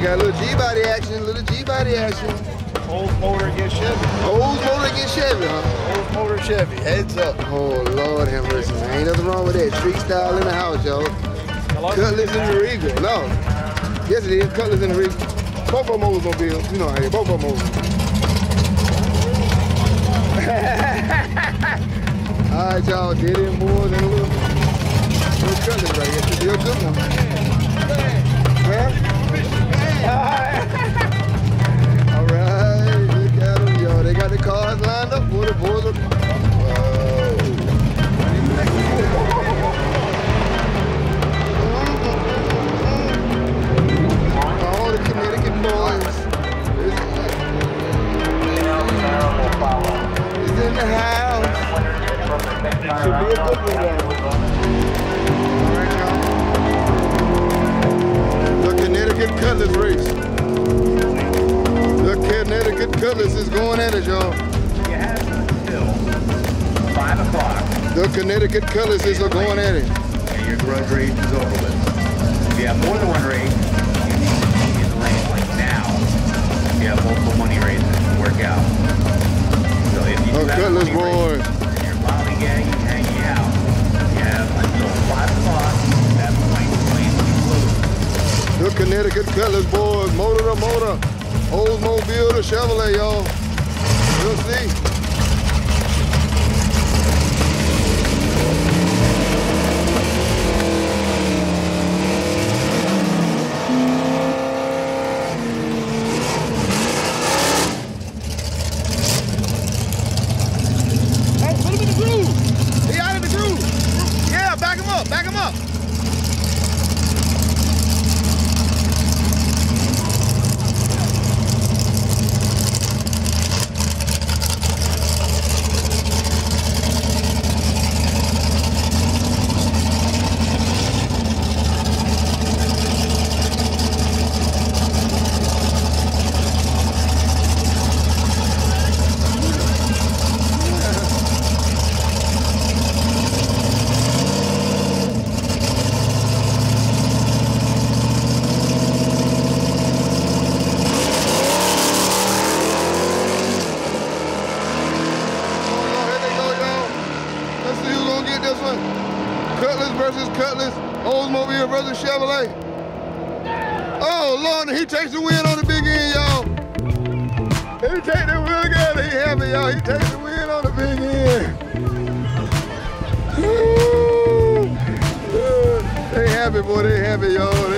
body action. Little G-body action. Old motor against Chevy. Old motor against Chevy, huh? Old motor Chevy. Heads up. Oh, Lord have mercy, man. Ain't nothing wrong with that. Street style in the house, y'all. Cutlass in the Regal. No. Yes, it is. Cutlass in the Regal. Both of them Oldsmobiles. You know how they both of them. All right, y'all. Did it more than a little, little cutlass right here. Should be a good one. The Connecticut Cutlass race. The Connecticut Cutlass is going at it, y'all. You have until 5 o'clock, The Connecticut Cutlasses are going at it. and your grudge race is over with. If you have more than one race, Connecticut Cutlass boys, motor to motor, Oldsmobile to Chevrolet, y'all. We'll see. Oh, put him in the groove. He out of the groove. Yeah, back him up. Back him up. Oh, here they go, y'all. Let's see who's gonna get this one. Cutlass versus Cutlass, Oldsmobile versus Chevrolet. Oh, Lord, he takes the win on the big end, y'all. He take the win again. He happy, y'all. He takes the win on the big end. They happy, boy. They happy, y'all.